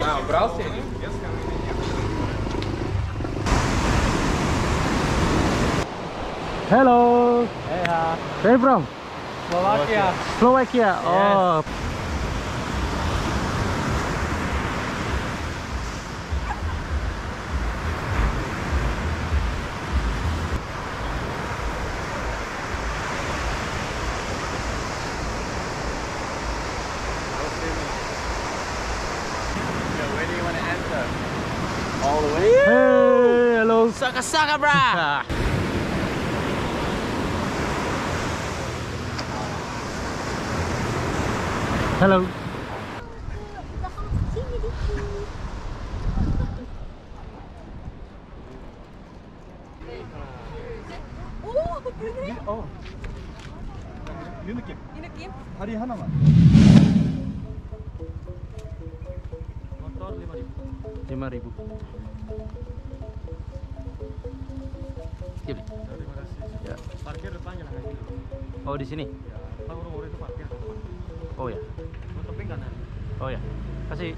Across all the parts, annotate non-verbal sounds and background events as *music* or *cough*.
А, брался? Hello. Hey, uh, Where you from? Slovakia. Slovakia. Oh. a sucker, bruh. *laughs* Hello. Motor 5.000. 5.000. Skip. Ya. Terima Oh, di sini? Oh ya. Oh ya. Kasih.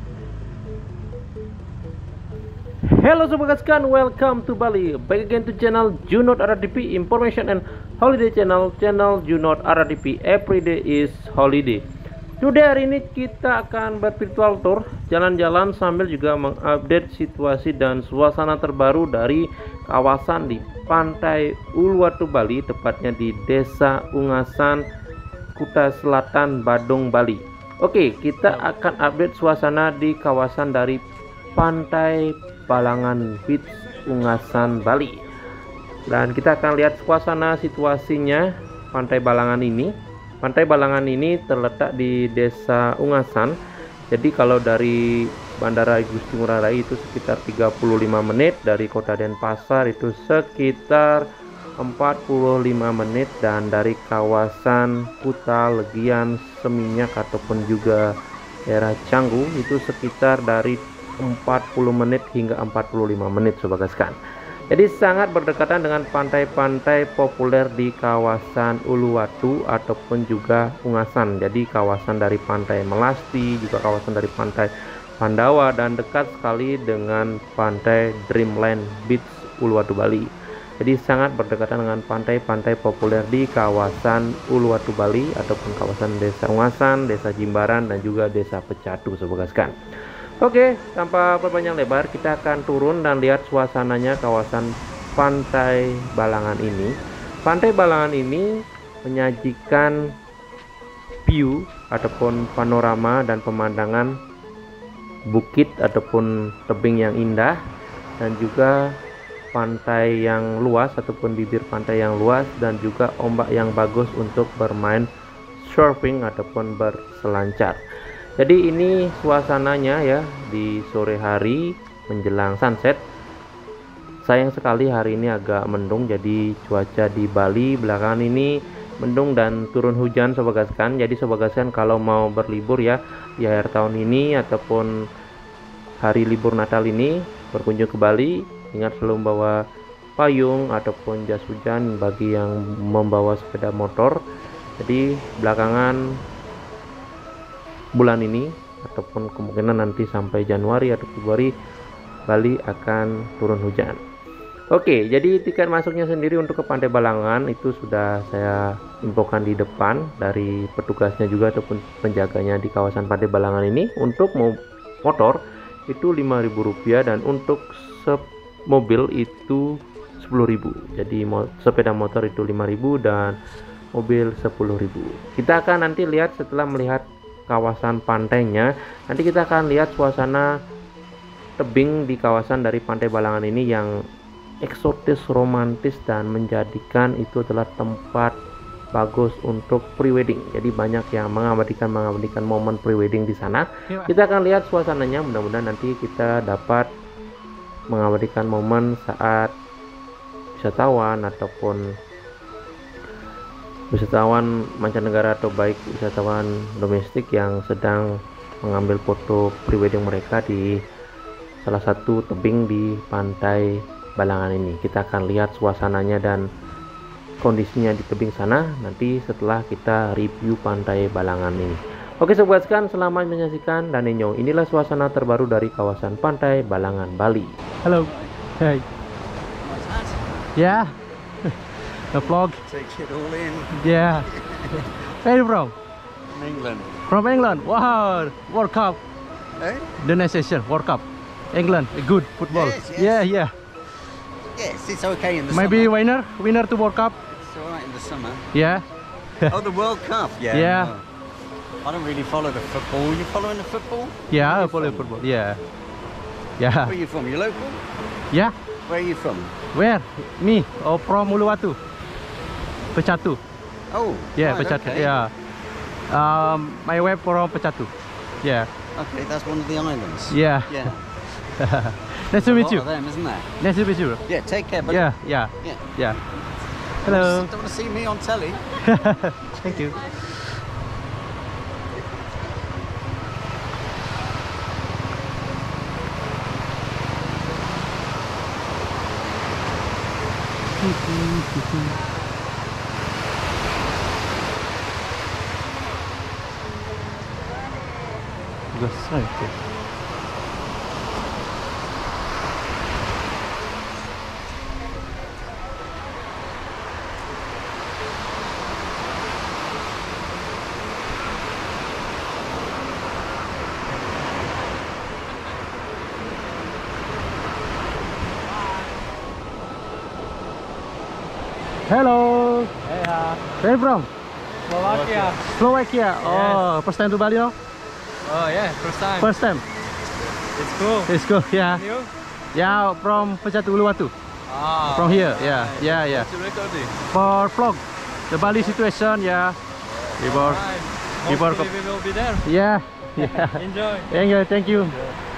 Hello semua kawan, welcome to Bali. Back again to channel Junot RDP Information and Holiday Channel. Channel Junot RDP Every day is holiday. Today hari ini kita akan bervirtual tour jalan-jalan sambil juga mengupdate situasi dan suasana terbaru dari kawasan di Pantai Uluwatu Bali, tepatnya di Desa Ungasan, Kuta Selatan, Badung, Bali. Oke, kita akan update suasana di kawasan dari Pantai Balangan Beach, Ungasan, Bali. Dan kita akan lihat suasana situasinya Pantai Balangan ini. Pantai Balangan ini terletak di Desa Ungasan. Jadi kalau dari Bandara Igusti Ngurah Rai itu sekitar 35 menit, dari Kota Denpasar itu sekitar 45 menit dan dari kawasan Kuta, Legian, Seminyak ataupun juga daerah Canggu itu sekitar dari 40 menit hingga 45 menit Sobat Gaskan. Jadi sangat berdekatan dengan pantai-pantai populer di kawasan Uluwatu ataupun juga Ungasan. Jadi kawasan dari pantai Melasti, juga kawasan dari pantai Pandawa dan dekat sekali dengan pantai Dreamland Beach Uluwatu Bali. Jadi sangat berdekatan dengan pantai-pantai populer di kawasan Uluwatu Bali ataupun kawasan Desa Ungasan, Desa Jimbaran dan juga Desa Pecatu Sobat Gaskan. Oke, tanpa perpanjang lebar, kita akan turun dan lihat suasananya kawasan Pantai Balangan ini. Pantai Balangan ini menyajikan view ataupun panorama dan pemandangan bukit ataupun tebing yang indah dan juga pantai yang luas ataupun bibir pantai yang luas dan juga ombak yang bagus untuk bermain surfing ataupun berselancar. Jadi ini suasananya ya di sore hari menjelang sunset. Sayang sekali hari ini agak mendung jadi cuaca di Bali belakangan ini mendung dan turun hujan sobat gaskan. Jadi sobat gaskan kalau mau berlibur ya di akhir tahun ini ataupun hari libur Natal ini berkunjung ke Bali ingat selalu membawa payung ataupun jas hujan bagi yang membawa sepeda motor. Jadi belakangan bulan ini ataupun kemungkinan nanti sampai Januari atau Februari Bali akan turun hujan. Oke, jadi tiket masuknya sendiri untuk ke Pantai Balangan itu sudah saya infokan di depan dari petugasnya juga ataupun penjaganya di kawasan Pantai Balangan ini untuk motor itu Rp5.000 dan untuk mobil itu 10.000. Jadi sepeda motor itu 5.000 dan mobil 10.000. Kita akan nanti lihat setelah melihat kawasan pantainya nanti kita akan lihat suasana tebing di kawasan dari pantai Balangan ini yang eksotis romantis dan menjadikan itu adalah tempat bagus untuk prewedding. Jadi banyak yang mengabadikan mengabadikan momen prewedding di sana. Kita akan lihat suasananya. Mudah-mudahan nanti kita dapat mengabadikan momen saat wisatawan ataupun wisatawan mancanegara atau baik wisatawan domestik yang sedang mengambil foto prewedding mereka di salah satu tebing di pantai Balangan ini. Kita akan lihat suasananya dan kondisinya di tebing sana nanti setelah kita review pantai Balangan ini. Oke sobat sekalian, selamat menyaksikan Danenyo. Inilah suasana terbaru dari kawasan pantai Balangan, Bali. Halo. Hey. Yeah. The vlog. Take it all in. Yeah. Where you from? From England. From England. Wow. World Cup. Eh? The next session. World Cup. England. Good football. Yes, yes. Yeah, yeah. Yes, it's okay in the summer. Maybe summer. winner, winner to World Cup. It's alright in the summer. Yeah. *laughs* oh, the World Cup. Yeah. Yeah. no. I don't really follow the football. You following the football? Yeah, Where you follow football. Yeah. Where Yeah. are you from? You local? Yeah. Where are you from? Where? Me. Oh, from Uluwatu. Pecatu. Oh. Yeah, right, Pecatu. okay. Yeah. Um, my wife from Pecatu. Yeah. Okay, that's one of the islands. Yeah. Yeah. *laughs* nice to meet you. them, isn't there? Nice to meet you. Yeah. Take care. But Yeah, yeah, Yeah. yeah. Hello. Don't want to see me on telly. *laughs* Thank you. *laughs* Gosong itu. Hello. Yeah, Where from? Slovakia. Slovakia. Oh, first time to Bali, no? Oh yeah, first time. First time. It's cool. It's cool. Yeah. You? Yeah, from Pecatu Uluwatu. Ah. From here. Yeah, yeah, yeah. Recording? For vlog, the Bali situation. Yeah. Before. Alright. Before we will be there. Yeah. *laughs* Yeah. Enjoy. Thank you. Thank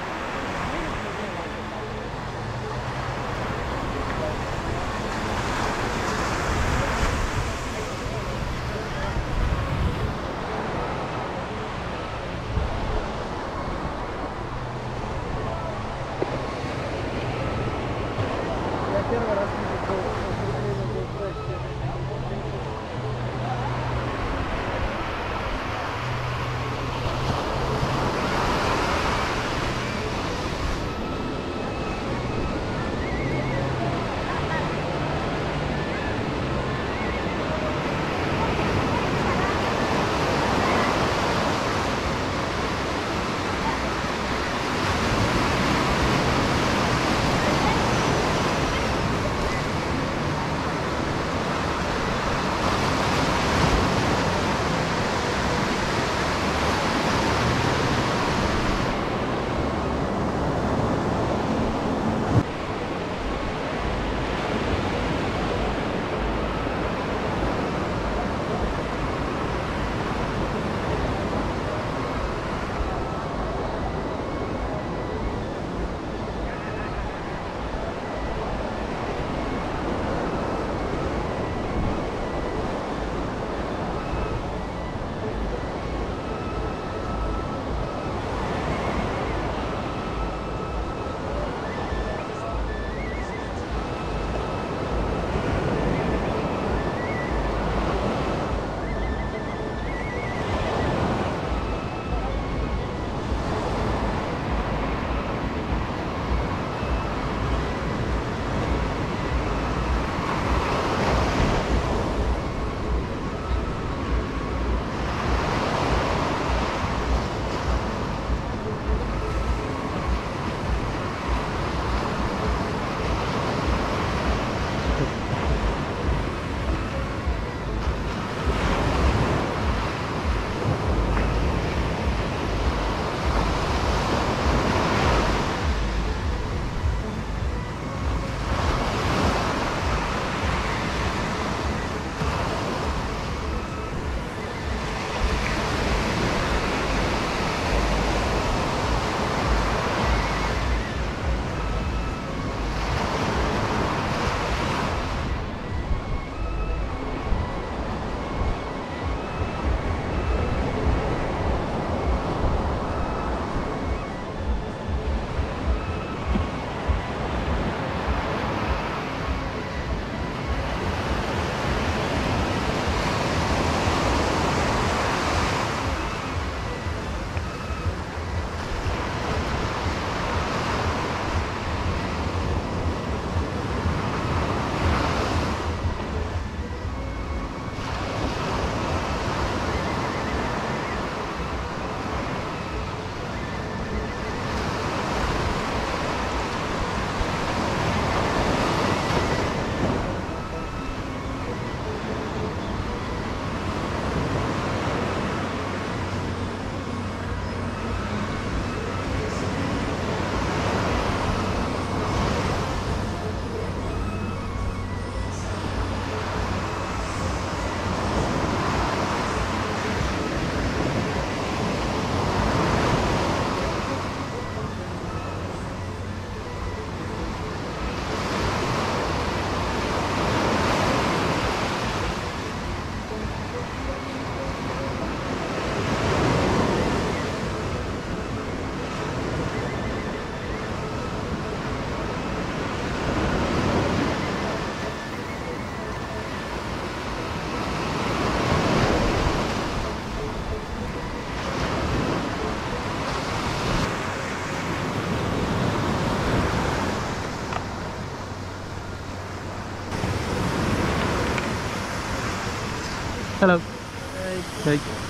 Hello. Hey. So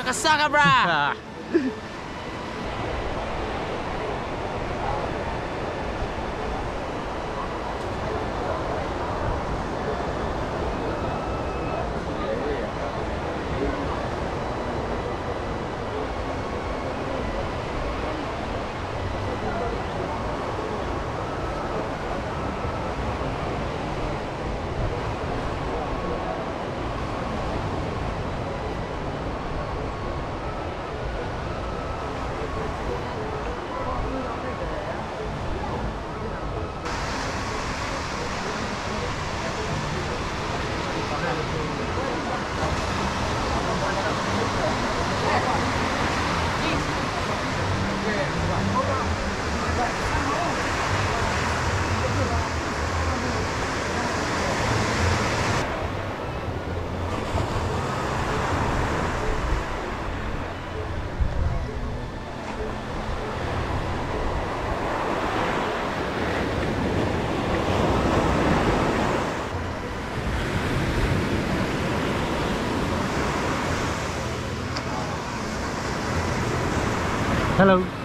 Sucker, sucker, brah. Hello.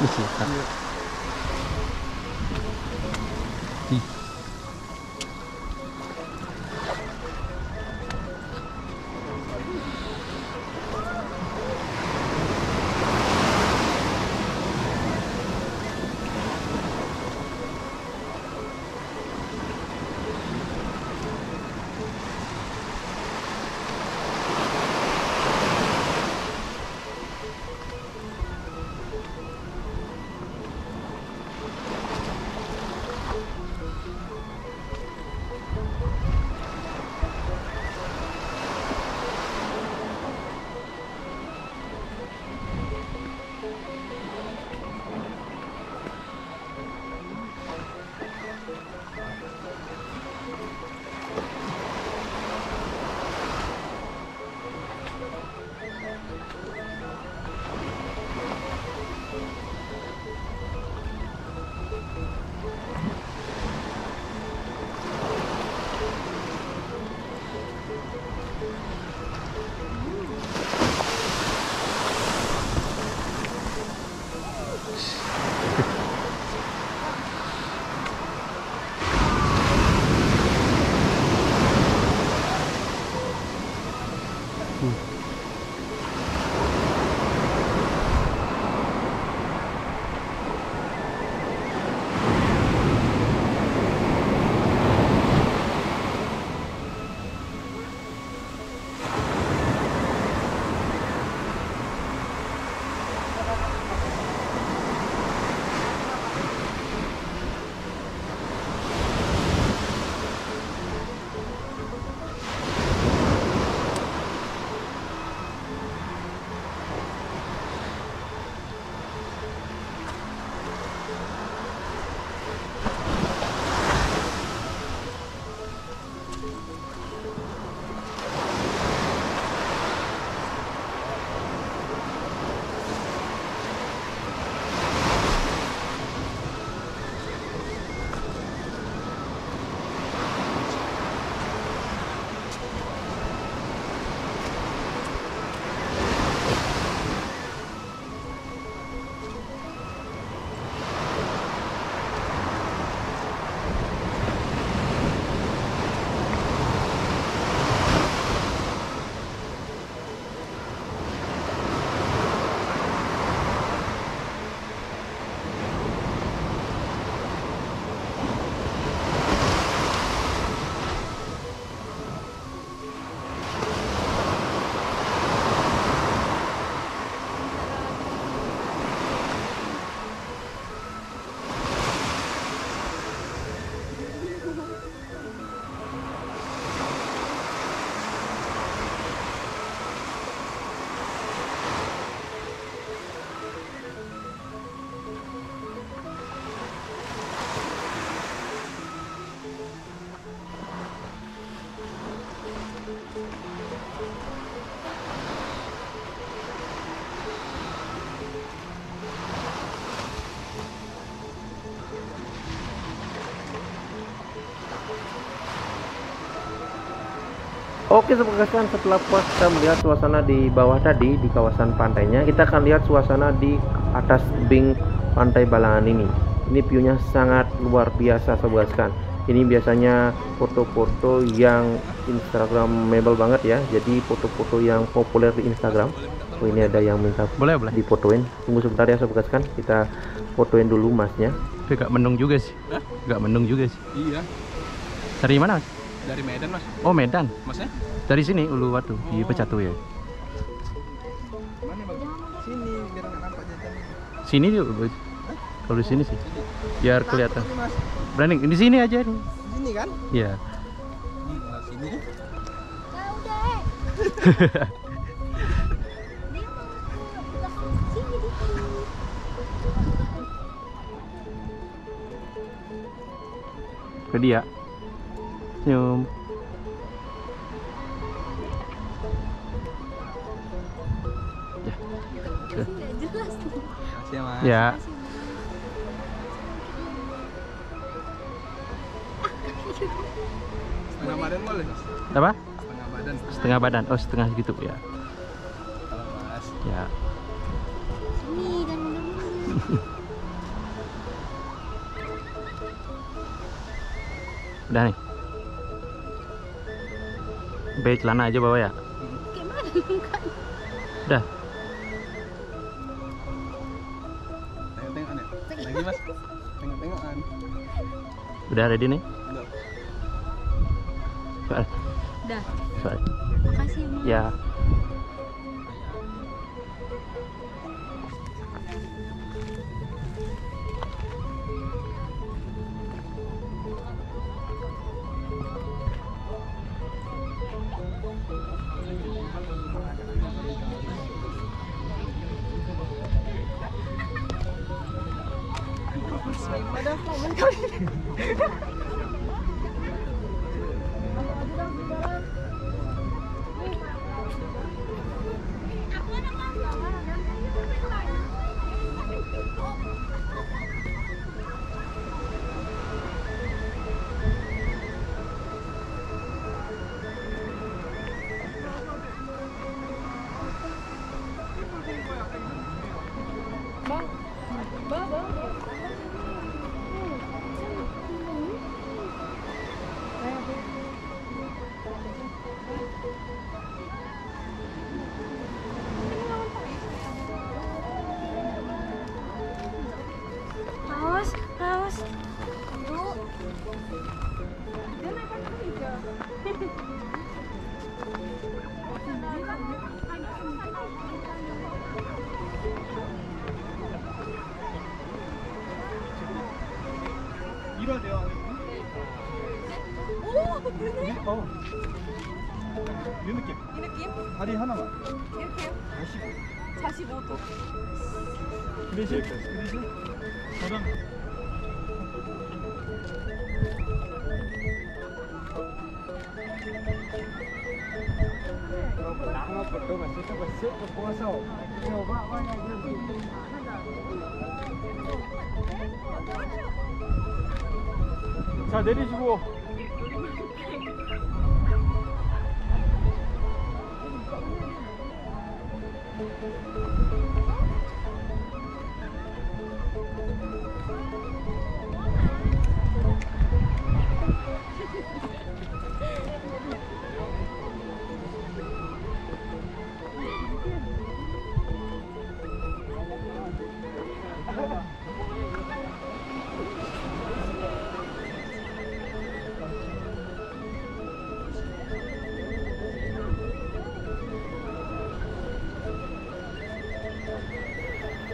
있 을. Oke sobat gaskan setelah puas kita melihat suasana di bawah tadi di kawasan pantainya kita akan lihat suasana di atas tebing pantai Balangan ini ini viewnya sangat luar biasa sobat gaskan ini biasanya foto-foto yang instagramable banget ya jadi foto-foto yang populer di Instagram oh ini ada yang minta Boleh, boleh. difotoin tunggu sebentar ya sobat gaskan kita fotoin dulu masnya Tapi gak mendung juga sih. Gak mendung juga sih. Iya, Dari mana? Mas? Dari Medan mas. Oh, Medan. Masnya? Dari sini Uluwatu di Pecatu ya. Mana bang? Sini, biar nggak nampak. Sini. Bos. Kalau di sini sih. Biar kelihatan. Berani di sini aja nih. sini kan? Iya. Di ah, sini. Udah. Dia mau sini dikit. Ke dia. Senyum. Nggak jelas nih. Makasih ya mas. Ya. Setengah badan boleh. Apa? Setengah badan. Setengah badan. Oh, setengah gitu ya. Mas. Ya. Sini dan mundur-mundur. Udah nih. Baik celana aja bawa ya. Udah. Ya. Lagi mas. Tengok-tengokan. Udah ready nih? Udah. Soal. Dah. Soal. Makasih ya, 45도. 그래서 그래서 저랑 나무부터가 저거 자 내리시고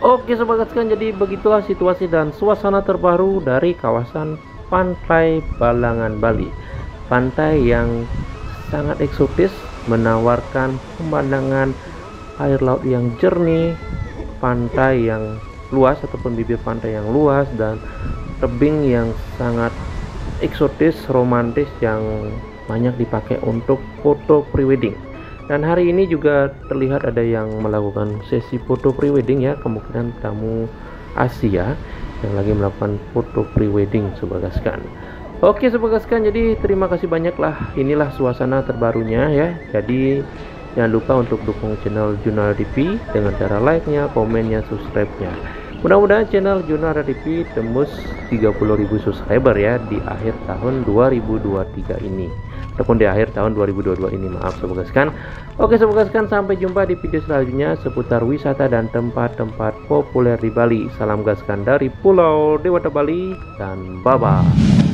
Oke sobat gaskan jadi begitulah situasi dan suasana terbaru dari kawasan Pantai Balangan Bali. Pantai yang sangat eksotis menawarkan pemandangan air laut yang jernih pantai yang luas ataupun bibir pantai yang luas dan tebing yang sangat eksotis romantis yang banyak dipakai untuk foto prewedding dan hari ini juga terlihat ada yang melakukan sesi foto prewedding ya kemungkinan tamu Asia yang lagi melakukan foto prewedding sobat gaskan. Oke sobat gaskan jadi terima kasih banyak lah inilah suasana terbarunya ya. Jadi jangan lupa untuk dukung channel Jurnal TV dengan cara like nya komennya subscribe nya mudah-mudahan channel Jurnal TV tembus 30.000 subscriber ya di akhir tahun 2023 ini ataupun di akhir tahun 2022 ini. Maaf sobat gaskan oke sobat gaskan sampai jumpa di video selanjutnya seputar wisata dan tempat-tempat populer di Bali. Salam gaskan dari Pulau Dewata Bali dan bye bye